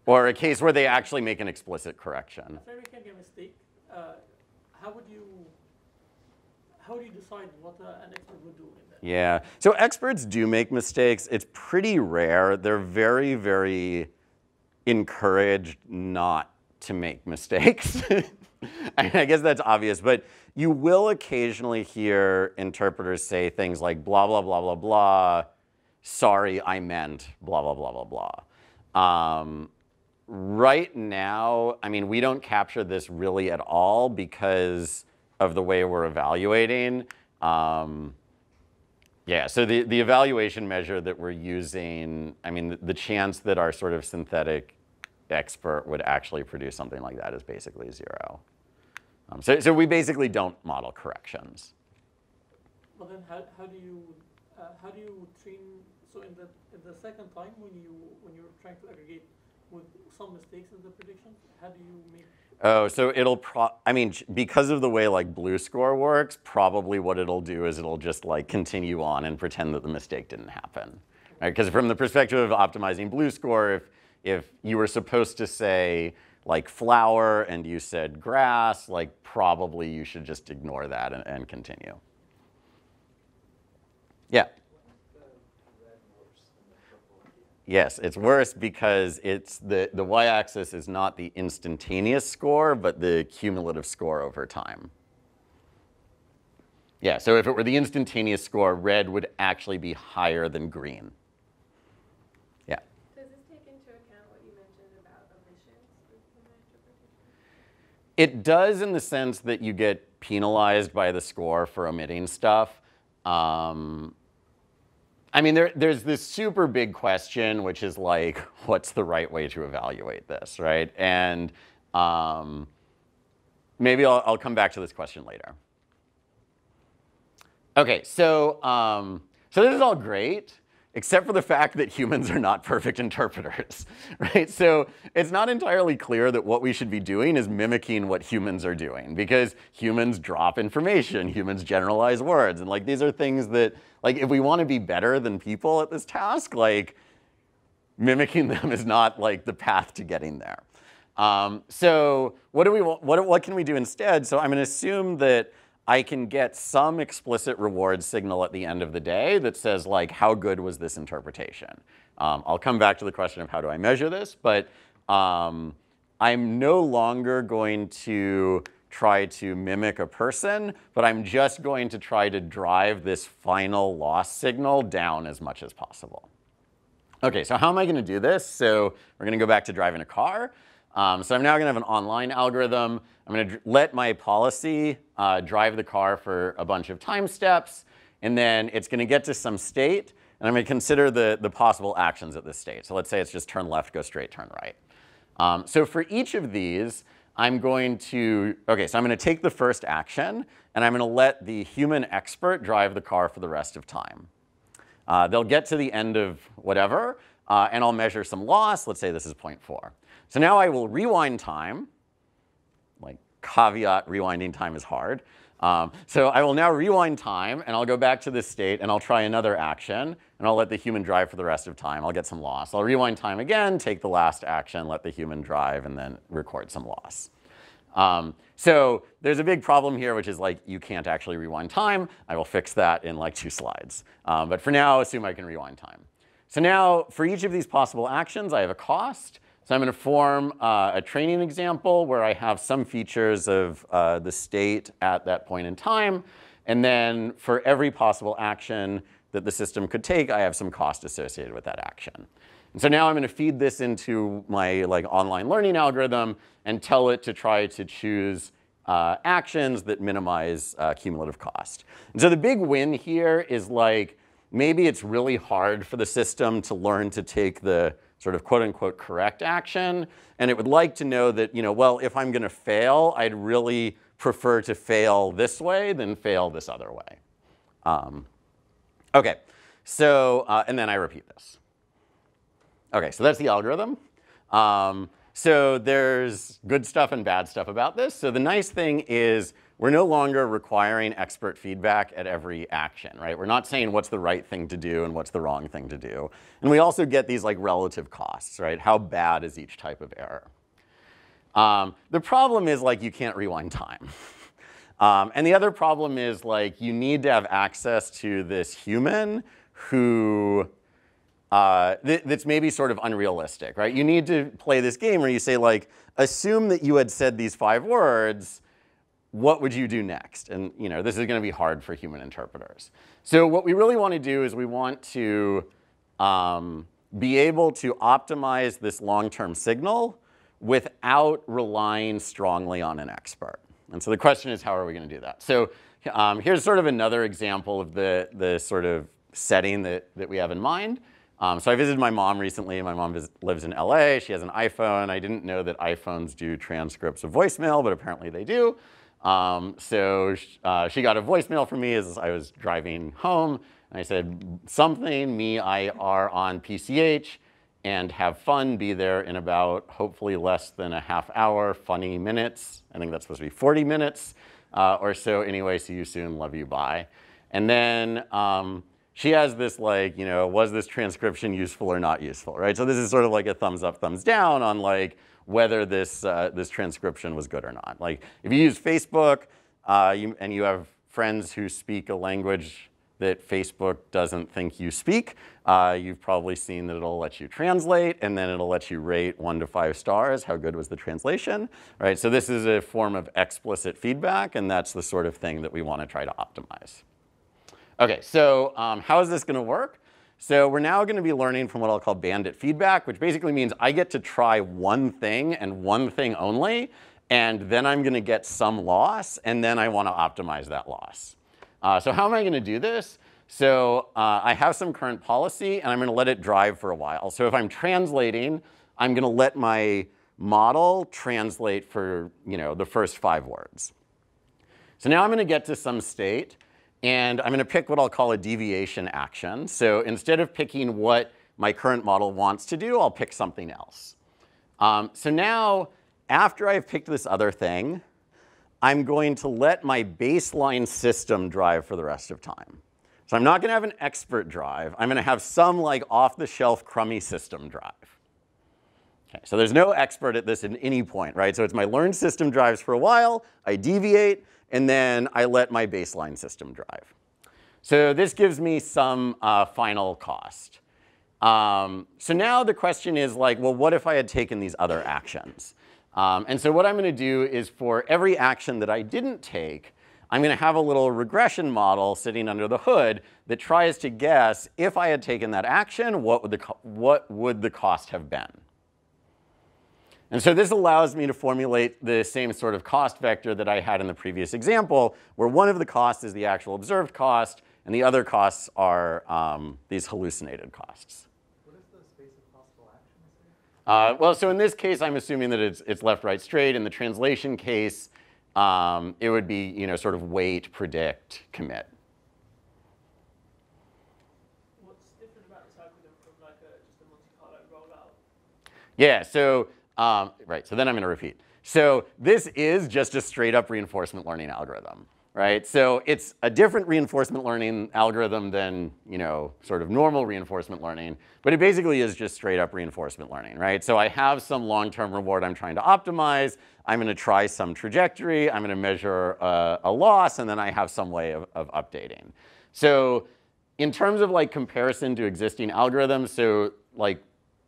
Or a case where they actually make an explicit correction? After making a mistake, uh, how would you, how do you decide what uh, an expert would do in that? Yeah. So experts do make mistakes. It's pretty rare. They're very, very encouraged not to make mistakes. I, guess that's obvious, but you will occasionally hear interpreters say things like blah, blah, blah, blah, blah, sorry, I meant blah, blah, blah, blah, blah. Um, right now, I mean, we don't capture this really at all because of the way we're evaluating. Um, yeah, so the, the evaluation measure that we're using, I mean, the, the chance that our sort of synthetic expert would actually produce something like that is basically zero. Um, so, so we basically don't model corrections. But then how, how do you, uh, how do you train, so in the, in the second time when you, when you're trying to aggregate with some mistakes in the predictions, how do you make, Oh, so it'll pro, I mean, because of the way like BLEU score works, probably what it'll do is it'll just like continue on and pretend that the mistake didn't happen. Right? Because from the perspective of optimizing BLEU score, if, if you were supposed to say like flower and you said grass, like probably you should just ignore that and, and continue. Yeah. Yes, it's worse because it's the, the y-axis is not the instantaneous score, but the cumulative score over time. Yeah, so if it were the instantaneous score, red would actually be higher than green. Yeah. Does this take into account what you mentioned about omissions in the interpretation? It does in the sense that you get penalized by the score for omitting stuff. Um, I mean, there, there's this super big question, which is like, what's the right way to evaluate this, right? And um, maybe I'll, I'll come back to this question later. Okay, so, um, so this is all great, except for the fact that humans are not perfect interpreters, right? So it's not entirely clear that what we should be doing is mimicking what humans are doing because humans drop information, humans generalize words, and like these are things that, like if we want to be better than people at this task, like mimicking them is not like the path to getting there. Um, so what do we what, what can we do instead? So I'm going to assume that I can get some explicit reward signal at the end of the day that says like, how good was this interpretation? Um, I'll come back to the question of how do I measure this, but um, I'm no longer going to try to mimic a person, but I'm just going to try to drive this final loss signal down as much as possible. Okay, so how am I going to do this? So we're going to go back to driving a car. Um, so I'm now going to have an online algorithm. I'm going to let my policy uh, drive the car for a bunch of time steps, and then it's going to get to some state, and I'm going to consider the, the possible actions at this state. So let's say it's just turn left, go straight, turn right. Um, so for each of these, I'm going to, okay, so I'm going to take the first action, and I'm going to let the human expert drive the car for the rest of time. Uh, they'll get to the end of whatever, uh, and I'll measure some loss. Let's say this is 0.4. So now I will rewind time. Like caveat, rewinding time is hard. Um, so I will now rewind time, and I'll go back to this state, and I'll try another action, and I'll let the human drive for the rest of time. I'll get some loss. I'll rewind time again, take the last action, let the human drive, and then record some loss. Um, so there's a big problem here, which is like you can't actually rewind time. I will fix that in like two slides. Um, but for now, assume I can rewind time. So now for each of these possible actions, I have a cost. So I'm going to form uh, a training example where I have some features of uh, the state at that point in time. And then for every possible action that the system could take, I have some cost associated with that action. And so now I'm going to feed this into my like online learning algorithm and tell it to try to choose uh, actions that minimize uh, cumulative cost. And so the big win here is like maybe it's really hard for the system to learn to take the sort of quote unquote correct action. And it would like to know that, you know, well, if I'm going to fail, I'd really prefer to fail this way than fail this other way. Um, okay, so, uh, and then I repeat this. Okay, so that's the algorithm. Um, so there's good stuff and bad stuff about this. So the nice thing is we're no longer requiring expert feedback at every action, right? We're not saying what's the right thing to do and what's the wrong thing to do. And we also get these like relative costs, right? How bad is each type of error? Um, the problem is like you can't rewind time. um, and the other problem is like you need to have access to this human who uh, th that's maybe sort of unrealistic, right? You need to play this game where you say like, assume that you had said these five words, what would you do next? And you know, this is going to be hard for human interpreters. So what we really want to do is we want to um, be able to optimize this long-term signal without relying strongly on an expert. And so the question is, how are we going to do that? So um, here's sort of another example of the, the sort of setting that, that we have in mind. Um, so I visited my mom recently. My mom lives in LA. She has an iPhone. I didn't know that iPhones do transcripts of voicemail, but apparently they do. Um, so uh, she got a voicemail from me as I was driving home. And I said, something, me, I are on PCH and have fun, be there in about hopefully less than a half hour, funny minutes. I think that's supposed to be 40 minutes uh, or so. Anyway, see you soon, love you, bye. And then um, she has this like, you know, was this transcription useful or not useful, right? So this is sort of like a thumbs up, thumbs down on like whether this, uh, this transcription was good or not. Like if you use Facebook uh, you, and you have friends who speak a language that Facebook doesn't think you speak, uh, you've probably seen that it'll let you translate and then it'll let you rate one to five stars. How good was the translation, right? So this is a form of explicit feedback and that's the sort of thing that we want to try to optimize. Okay, so um, how is this going to work? So we're now going to be learning from what I'll call bandit feedback, which basically means I get to try one thing and one thing only, and then I'm going to get some loss, and then I want to optimize that loss. Uh, so how am I going to do this? So uh, I have some current policy, and I'm going to let it drive for a while. So if I'm translating, I'm going to let my model translate for you know, the first five words. So now I'm going to get to some state, and I'm going to pick what I'll call a deviation action. So instead of picking what my current model wants to do, I'll pick something else. Um, so now, after I've picked this other thing, I'm going to let my baseline system drive for the rest of time. So I'm not going to have an expert drive. I'm going to have some like off-the-shelf crummy system drive. Okay, so there's no expert at this at any point, right? So it's my learned system drives for a while, I deviate, and then I let my baseline system drive. So this gives me some uh, final cost. Um, so now the question is like, well, what if I had taken these other actions? Um, and so what I'm going to do is for every action that I didn't take, I'm going to have a little regression model sitting under the hood that tries to guess if I had taken that action, what would the, what would the cost have been? And so this allows me to formulate the same sort of cost vector that I had in the previous example, where one of the costs is the actual observed cost, and the other costs are um, these hallucinated costs. What is the space of possible actions? Uh, well, so in this case, I'm assuming that it's, it's left, right, straight. In the translation case, um, it would be, you know, sort of wait, predict, commit. What's different about this algorithm from like a, just a Monte Carlo rollout? Yeah, so, um, right, so then I'm gonna repeat. So this is just a straight up reinforcement learning algorithm, right? So it's a different reinforcement learning algorithm than, you know, sort of normal reinforcement learning, but it basically is just straight up reinforcement learning, right? So I have some long-term reward I'm trying to optimize. I'm gonna try some trajectory. I'm gonna measure a, a loss, and then I have some way of, of updating. So in terms of like comparison to existing algorithms, so like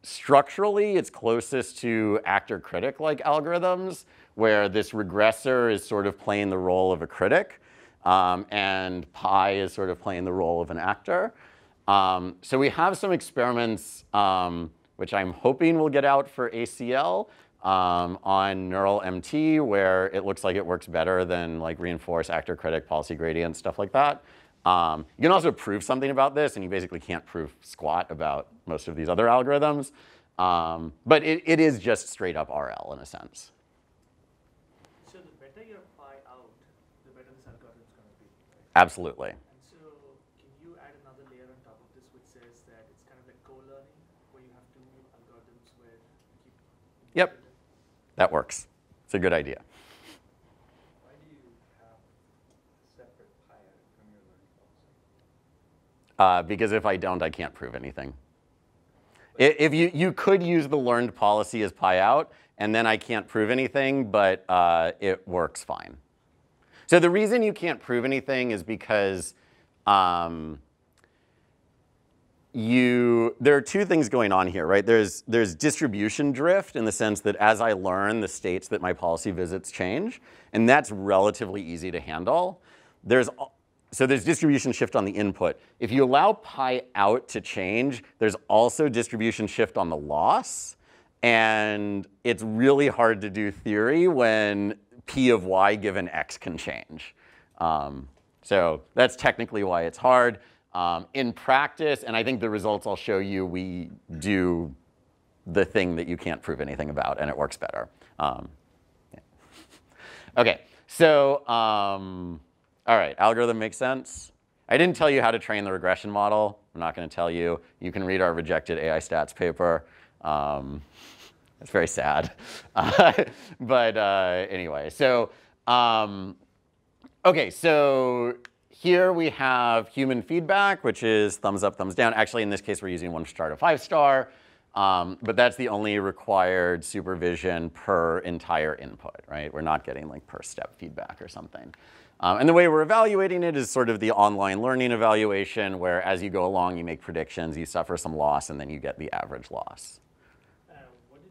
structurally it's closest to actor critic like algorithms where this regressor is sort of playing the role of a critic um, and pi is sort of playing the role of an actor. Um, so we have some experiments um, which I'm hoping will get out for ACL um, on neural MT where it looks like it works better than like reinforce actor critic policy gradient stuff like that. Um, you can also prove something about this, and you basically can't prove squat about most of these other algorithms. Um, but it, it is just straight up RL in a sense. So the better your pi out, the better this algorithm is going to be. Right? Absolutely. And so can you add another layer on top of this which says that it's kind of like co-learning where you have two algorithms where you keep Yep. That works. It's a good idea. Why do you have separate pi out from your learning policy? Uh, because if I don't, I can't prove anything. If you, you could use the learned policy as pi out, and then I can't prove anything, but uh, it works fine. So the reason you can't prove anything is because um, you there are two things going on here, right? There's there's distribution drift in the sense that as I learn, the states that my policy visits change, and that's relatively easy to handle. There's so there's distribution shift on the input. If you allow pi out to change, there's also distribution shift on the loss, and it's really hard to do theory when p of y given x can change. Um, so that's technically why it's hard. Um, in practice, and I think the results I'll show you, we do the thing that you can't prove anything about, and it works better. Um, yeah. Okay, so um, all right, algorithm makes sense. I didn't tell you how to train the regression model. I'm not going to tell you. You can read our rejected AISTATS paper. Um, it's very sad. but uh, anyway, so um, okay, so here we have human feedback, which is thumbs up, thumbs down. Actually, in this case, we're using one star to five star. Um, but that's the only required supervision per entire input, right? We're not getting like per step feedback or something. Um, and the way we're evaluating it is sort of the online learning evaluation, where as you go along, you make predictions, you suffer some loss, and then you get the average loss. Uh,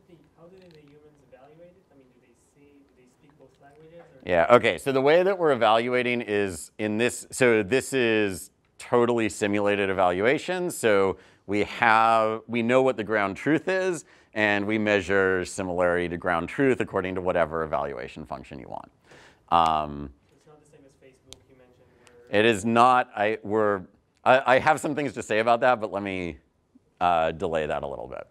did the, how did the humans evaluate it? I mean, do they see, do they speak both languages? Yeah, okay, so the way that we're evaluating is in this, so this is totally simulated evaluation. So we have, we know what the ground truth is, and we measure similarity to ground truth according to whatever evaluation function you want. Um, It's not the same as Facebook you mentioned. Where it is not, I, we're, I, I have some things to say about that, but let me uh, delay that a little bit.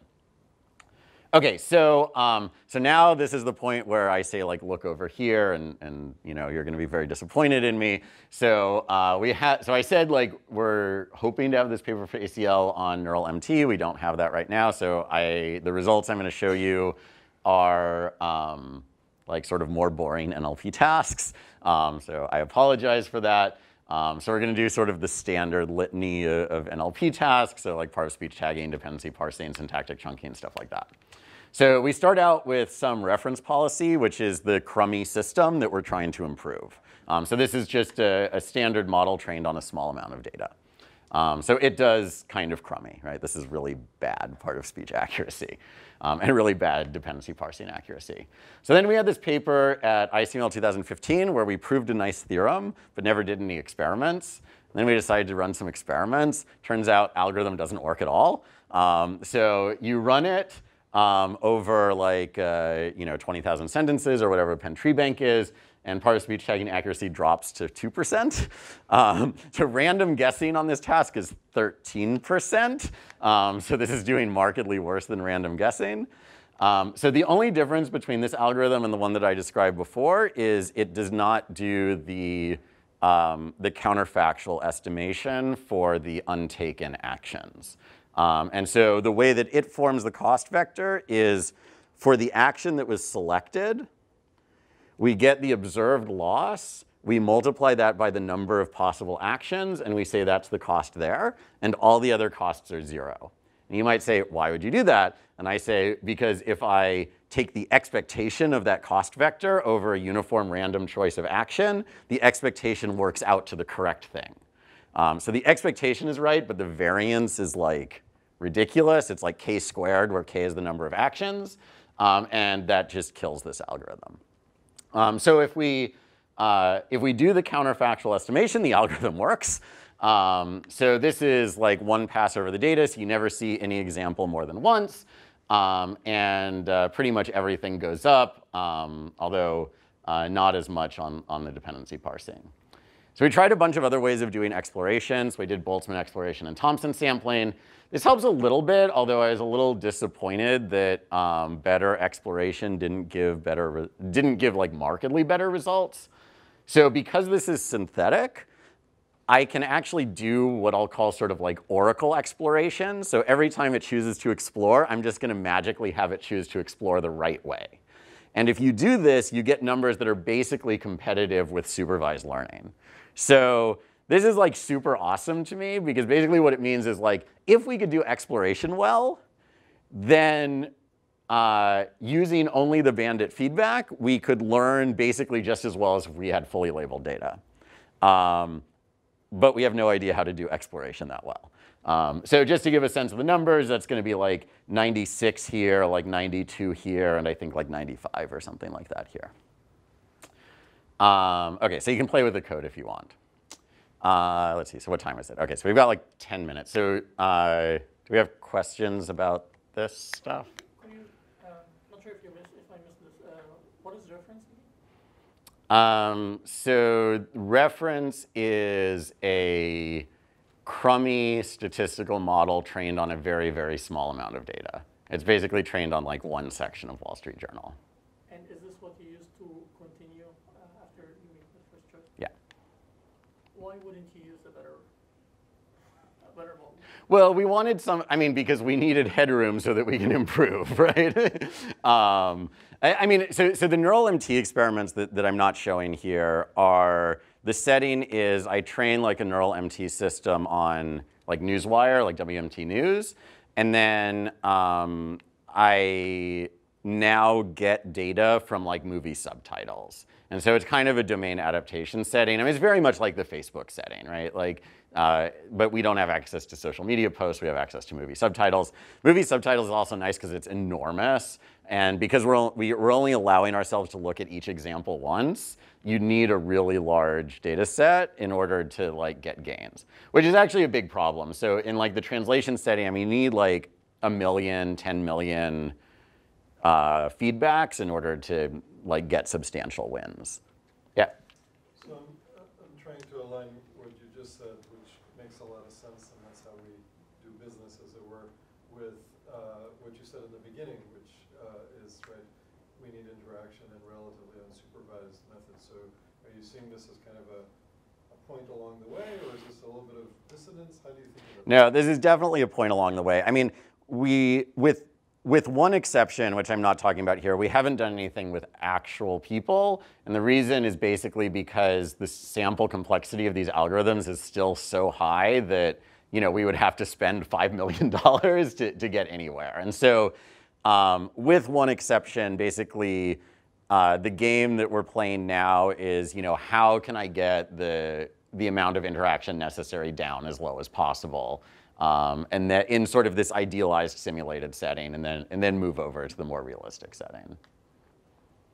Okay, so um, so now this is the point where I say like look over here, and and you know you're going to be very disappointed in me. So uh, we had so I said like we're hoping to have this paper for ACL on neural MT. We don't have that right now. So I the results I'm going to show you are um, like sort of more boring NLP tasks. Um, so I apologize for that. Um, so we're going to do sort of the standard litany of, NLP tasks, so like part of speech tagging, dependency parsing, syntactic chunking, stuff like that. So we start out with some reference policy, which is the crummy system that we're trying to improve. Um, so this is just a, a standard model trained on a small amount of data. Um, so it does kind of crummy, right? This is really bad part of speech accuracy um, and really bad dependency parsing accuracy. So then we had this paper at ICML 2015 where we proved a nice theorem, but never did any experiments. And then we decided to run some experiments. Turns out algorithm doesn't work at all. Um, so you run it um, over like uh, you know 20,000 sentences or whatever Penn Treebank is, and part of speech tagging accuracy drops to 2%. Um, so random guessing on this task is 13%. Um, so this is doing markedly worse than random guessing. Um, so the only difference between this algorithm and the one that I described before is it does not do the, um, the counterfactual estimation for the untaken actions. Um, and so the way that it forms the cost vector is for the action that was selected, we get the observed loss, we multiply that by the number of possible actions, and we say that's the cost there, and all the other costs are zero. And you might say, why would you do that? And I say, because if I take the expectation of that cost vector over a uniform random choice of action, the expectation works out to the correct thing. Um, so the expectation is right, but the variance is like ridiculous. It's like k squared, where k is the number of actions, um, and that just kills this algorithm. Um, so if we, uh, if we do the counterfactual estimation, the algorithm works. Um, so this is like one pass over the data, so you never see any example more than once. Um, and uh, pretty much everything goes up, um, although uh, not as much on, on the dependency parsing. So we tried a bunch of other ways of doing exploration. So we did Boltzmann exploration and Thompson sampling. This helps a little bit, although I was a little disappointed that um, better exploration didn't give better, didn't give like markedly better results. So because this is synthetic, I can actually do what I'll call sort of like oracle exploration. So every time it chooses to explore, I'm just gonna magically have it choose to explore the right way. And if you do this, you get numbers that are basically competitive with supervised learning. So this is like super awesome to me because basically what it means is like, if we could do exploration well, then uh, using only the bandit feedback, we could learn basically just as well as if we had fully labeled data. Um, but we have no idea how to do exploration that well. Um, so just to give a sense of the numbers, that's going to be like 96 here, like 92 here, and I think like 95 or something like that here. Um, okay, so you can play with the code if you want. Uh, let's see, so what time is it? Okay, so we've got like 10 minutes. So uh, do we have questions about this stuff? You, uh, not sure if you missed, if I missed this, uh, what is reference? Um, so reference is a crummy statistical model trained on a very, very small amount of data. It's basically trained on like one section of Wall Street Journal. And is this what you use to continue uh, after you make the first choice? Yeah. Why wouldn't you use a better, a better model? Well, we wanted some, I mean, because we needed headroom so that we can improve, right? um, I, I, mean, so, so the neural MT experiments that, that I'm not showing here are, the setting is I train like a neural MT system on like Newswire, like WMT News, and then um, I now get data from like movie subtitles. And so it's kind of a domain adaptation setting. I mean, it's very much like the Facebook setting, right? Like, uh, but we don't have access to social media posts. We have access to movie subtitles. Movie subtitles is also nice because it's enormous. And because we're, we're only allowing ourselves to look at each example once, you need a really large data set in order to like get gains, which is actually a big problem. So in like the translation setting, I mean, you need like a million, 10 million uh, feedbacks in order to like get substantial wins. Yeah. So I'm, I'm trying to align what you just said, which makes a lot of sense, and that's how we do business, as it were, with uh, what you said in the beginning, which uh, is right. We need interaction and relatively unsupervised methods. So are you seeing this as kind of a a point along the way, or is this a little bit of dissonance? How do you think it? No, this is definitely a point along the way. I mean, we with with one exception, which I'm not talking about here, we haven't done anything with actual people. And the reason is basically because the sample complexity of these algorithms is still so high that you know, we would have to spend $5 million to, to get anywhere. And so um, with one exception, basically, uh, the game that we're playing now is, you know, how can I get the, the amount of interaction necessary down as low as possible. Um, and that in sort of this idealized simulated setting, and then and then move over to the more realistic setting.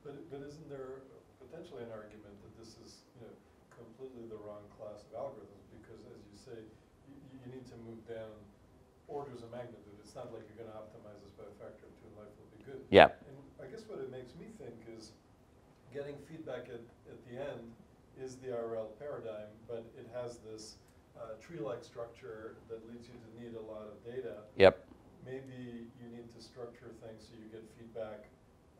But, but isn't there potentially an argument that this is, you know, completely the wrong class of algorithms? Because as you say, you, you need to move down orders of magnitude. It's not like you're gonna optimize this by a factor of two and life will be good. Yeah. And I guess what it makes me think is getting feedback at, at the end is the RL paradigm, has this uh, tree-like structure that leads you to need a lot of data. Yep. Maybe you need to structure things so you get feedback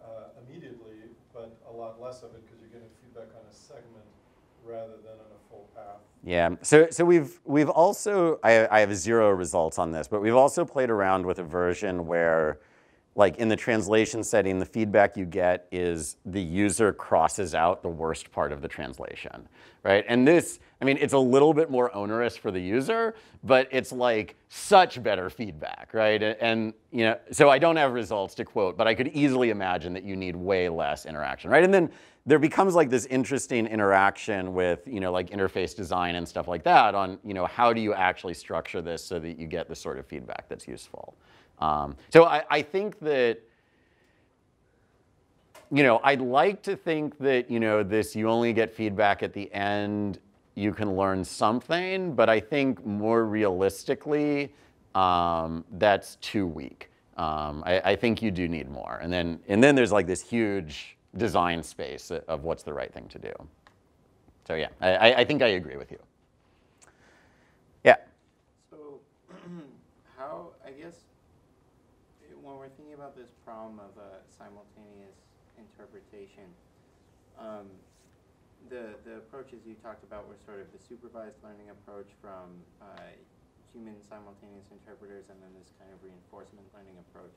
uh, immediately, but a lot less of it because you're getting feedback on a segment rather than on a full path. Yeah. So so we've we've also I, I have zero results on this, but we've also played around with a version where like in the translation setting, the feedback you get is the user crosses out the worst part of the translation, right? And this, I mean, it's a little bit more onerous for the user, but it's like such better feedback, right? And, and, you know, so I don't have results to quote, but I could easily imagine that you need way less interaction, right? And then there becomes like this interesting interaction with, you know, like interface design and stuff like that on, you know, how do you actually structure this so that you get the sort of feedback that's useful. Um, so I, I think that, you know, I'd like to think that, you know, this you only get feedback at the end, you can learn something, but I think more realistically, um, that's too weak. Um, I, I, think you do need more. And then, and then there's like this huge design space of what's the right thing to do. So yeah, I, I think I agree with you. Yeah. So how, I guess, when we're thinking about this problem of uh, simultaneous interpretation, um, the, the approaches you talked about were sort of the supervised learning approach from uh, human simultaneous interpreters and then this kind of reinforcement learning approach.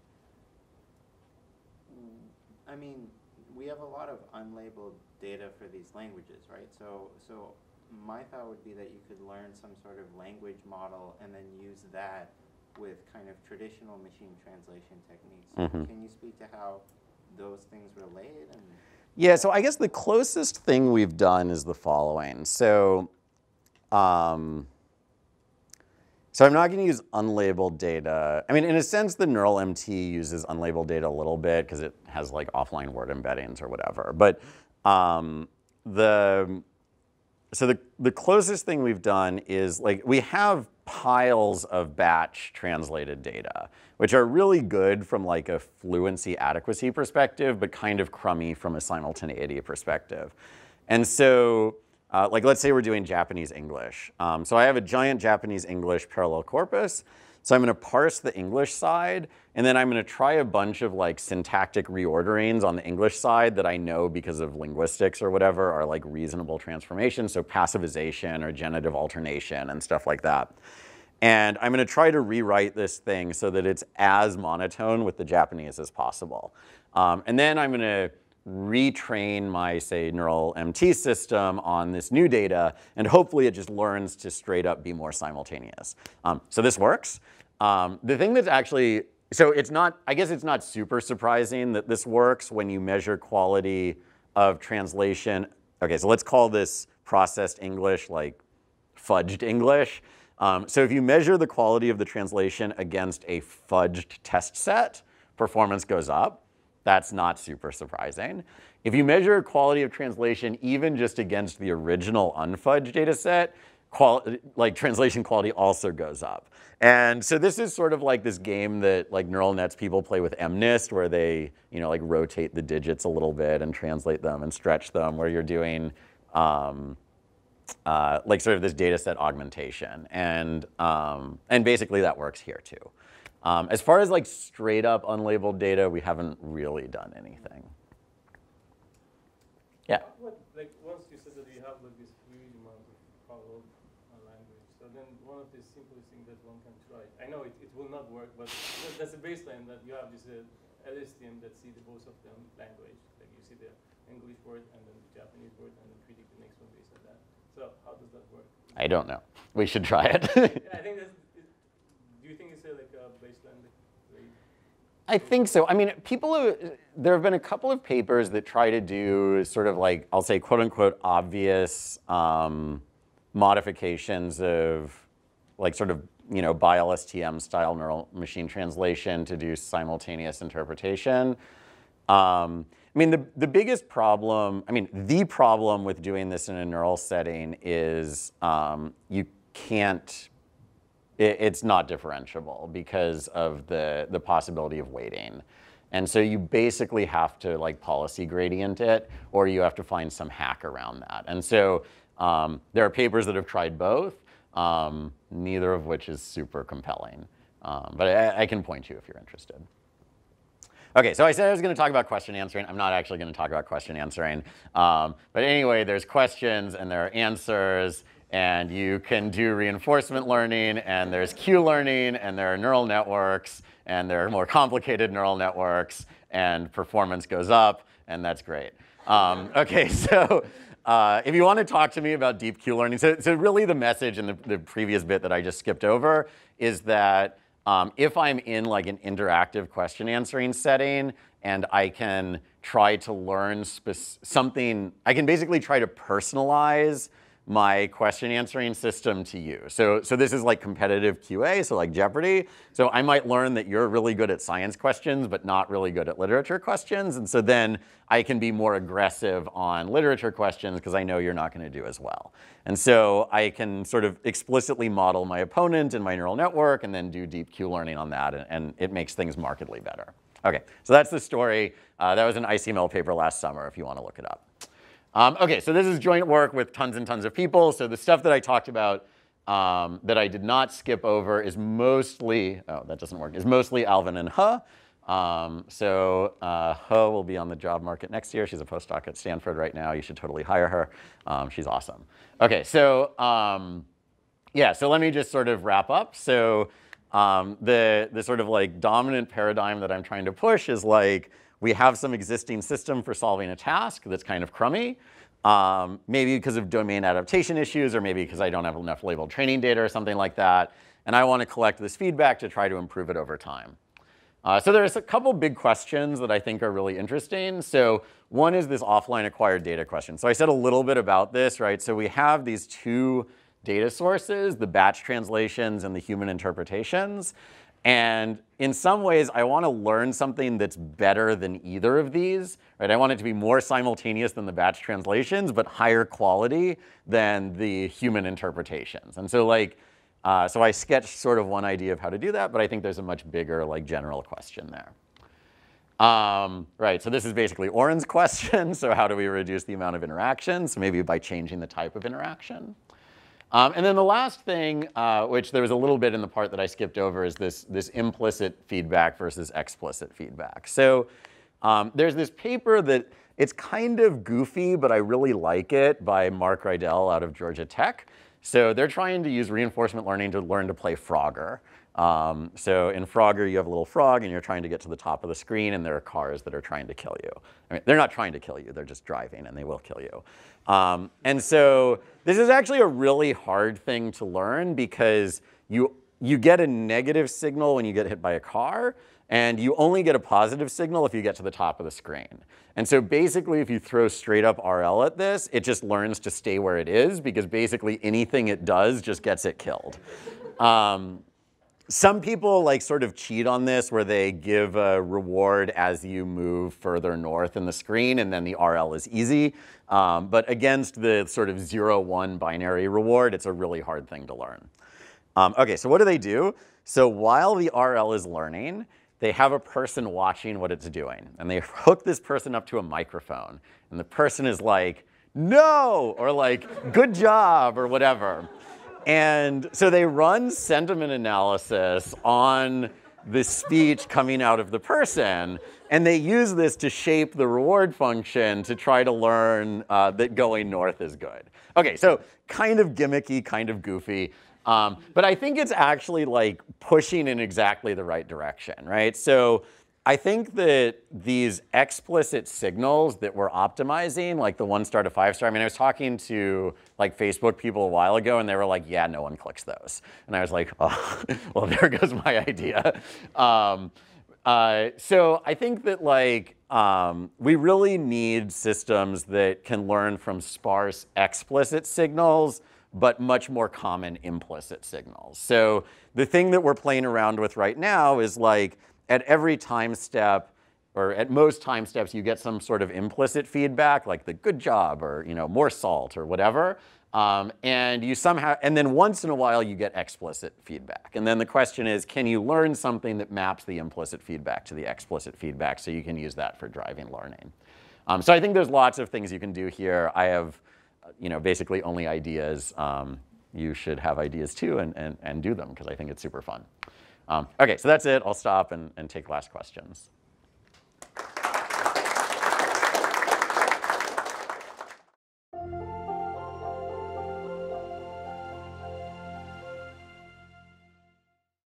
I mean, we have a lot of unlabeled data for these languages, right? So, so my thought would be that you could learn some sort of language model and then use that with kind of traditional machine translation techniques. Mhm. Can you speak to how those things relate? And Yeah, so I guess the closest thing we've done is the following. So, um, so I'm not going to use unlabeled data. I mean, in a sense, the neural MT uses unlabeled data a little bit because it has like offline word embeddings or whatever. But um, the so the, the closest thing we've done is like we have piles of batch translated data, which are really good from like a fluency adequacy perspective, but kind of crummy from a simultaneity perspective. And so uh, like let's say we're doing Japanese English. Um, so I have a giant Japanese English parallel corpus. So I'm going to parse the English side, and then I'm going to try a bunch of like syntactic reorderings on the English side that I know because of linguistics or whatever are like reasonable transformations, so passivization or genitive alternation and stuff like that. And I'm going to try to rewrite this thing so that it's as monotone with the Japanese as possible. Um, and then I'm going to retrain my, say, neural MT system on this new data, and hopefully it just learns to straight up be more simultaneous. Um, so this works. Um, the thing that's actually, so it's not, I guess it's not super surprising that this works when you measure quality of translation. Okay, so let's call this processed English like fudged English. Um, so if you measure the quality of the translation against a fudged test set, performance goes up. That's not super surprising. If you measure quality of translation even just against the original unfudged data set, like translation quality also goes up. And so this is sort of like this game that like neural nets people play with MNIST where they, you know, like rotate the digits a little bit and translate them and stretch them where you're doing um, uh, like sort of this data set augmentation. And, um, and basically that works here too. Um, as far as like straight up unlabeled data, we haven't really done anything. Yeah. What, like, once you said that you have like this huge amount of parallel language, so then one of the simplest things that one can try, I know it, it will not work, but that's a baseline that you have this uh, LSTM that see the both of them language, like you see the English word and then the Japanese word and then predict the next one based on that. So how does that work? I don't know. We should try it. Yeah, I think that's, it, do you think it's a, like a baseline that they I think so. I mean, people, there have been a couple of papers that try to do sort of like, I'll say quote unquote obvious um, modifications of like sort of you know BiLSTM style neural machine translation to do simultaneous interpretation. Um, I mean, the, the biggest problem, I mean, the problem with doing this in a neural setting is um, you can't, it, it's not differentiable because of the, the possibility of waiting. And so you basically have to like policy gradient it, or you have to find some hack around that. And so um, there are papers that have tried both, um, neither of which is super compelling. Um, but I, I can point you if you're interested. Okay, so I said I was going to talk about question answering. I'm not actually going to talk about question answering. Um, but anyway, there's questions and there are answers, and you can do reinforcement learning, and there's Q-learning, and there are neural networks, and there are more complicated neural networks, and performance goes up, and that's great. Um, okay, so uh, if you want to talk to me about deep Q learning, so, so really the message in the, the previous bit that I just skipped over is that um, if I'm in like an interactive question answering setting and I can try to learn something, I can basically try to personalize my question answering system to you. So, so this is like competitive QA, so like Jeopardy. So I might learn that you're really good at science questions, but not really good at literature questions. And so then I can be more aggressive on literature questions because I know you're not going to do as well. And so I can sort of explicitly model my opponent in my neural network and then do deep Q learning on that, and, and it makes things markedly better. Okay, so that's the story. Uh, that was an ICML paper last summer if you want to look it up. Um, okay, so this is joint work with tons and tons of people. So the stuff that I talked about um, that I did not skip over is mostly, oh, that doesn't work, is mostly Alvin and He. Um, so uh, He will be on the job market next year. She's a postdoc at Stanford right now. You should totally hire her. Um, she's awesome. Okay, so um, yeah, so let me just sort of wrap up. So um, the, the sort of like dominant paradigm that I'm trying to push is like, we have some existing system for solving a task that's kind of crummy, um, maybe because of domain adaptation issues, or maybe because I don't have enough labeled training data or something like that. And I want to collect this feedback to try to improve it over time. Uh, so there's a couple big questions that I think are really interesting. So one is this offline acquired data question. So I said a little bit about this, right? So we have these two data sources, the batch translations and the human interpretations. And in some ways, I want to learn something that's better than either of these. Right? I want it to be more simultaneous than the batch translations, but higher quality than the human interpretations. And so like, uh, so I sketched sort of one idea of how to do that, but I think there's a much bigger like general question there. Um, right, so this is basically Oren's question. So how do we reduce the amount of interactions? Maybe by changing the type of interaction. Um, and then the last thing, uh, which there was a little bit in the part that I skipped over, is this, this implicit feedback versus explicit feedback. So um, there's this paper that it's kind of goofy, but I really like it by Mark Riedl out of Georgia Tech. So they're trying to use reinforcement learning to learn to play Frogger. Um, so in Frogger, you have a little frog and you're trying to get to the top of the screen and there are cars that are trying to kill you. I mean, they're not trying to kill you, they're just driving and they will kill you. Um, and so this is actually a really hard thing to learn because you, you get a negative signal when you get hit by a car, and you only get a positive signal if you get to the top of the screen. And so basically, if you throw straight up RL at this, it just learns to stay where it is because basically anything it does just gets it killed. Um, some people like sort of cheat on this where they give a reward as you move further north in the screen and then the RL is easy. Um, but against the sort of zero, one binary reward, it's a really hard thing to learn. Um, okay, so what do they do? So while the RL is learning, they have a person watching what it's doing. And they hook this person up to a microphone. And the person is like, no, or like, good job, or whatever. And so they run sentiment analysis on the speech coming out of the person. And they use this to shape the reward function to try to learn uh, that going north is good. Okay, so kind of gimmicky, kind of goofy. Um, but I think it's actually like pushing in exactly the right direction, right? So I think that these explicit signals that we're optimizing, like the one star to five star, I mean, I was talking to like Facebook people a while ago and they were like, yeah, no one clicks those. And I was like, oh, well, there goes my idea. Um, uh, so I think that like um, we really need systems that can learn from sparse explicit signals but much more common implicit signals. So the thing that we're playing around with right now is like at every time step, or at most time steps, you get some sort of implicit feedback, like the good job, or you know, more salt, or whatever. Um, and you somehow, and then once in a while you get explicit feedback. And then the question is, can you learn something that maps the implicit feedback to the explicit feedback so you can use that for driving learning? Um, so I think there's lots of things you can do here. I have, you know, basically only ideas. Um, you should have ideas too and, and, and do them because I think it's super fun. Um, okay, so that's it. I'll stop and, and take last questions.